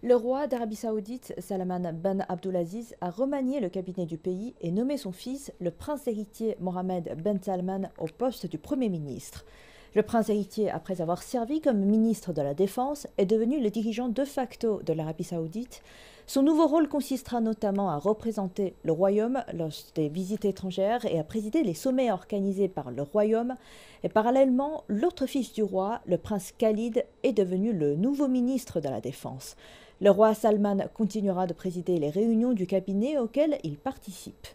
Le roi d'Arabie Saoudite, Salman Ben Abdulaziz, a remanié le cabinet du pays et nommé son fils, le prince héritier Mohamed Ben Salman, au poste du Premier ministre. Le prince héritier, après avoir servi comme ministre de la Défense, est devenu le dirigeant de facto de l'Arabie saoudite. Son nouveau rôle consistera notamment à représenter le royaume lors des visites étrangères et à présider les sommets organisés par le royaume. Et parallèlement, l'autre fils du roi, le prince Khalid, est devenu le nouveau ministre de la Défense. Le roi Salman continuera de présider les réunions du cabinet auxquelles il participe.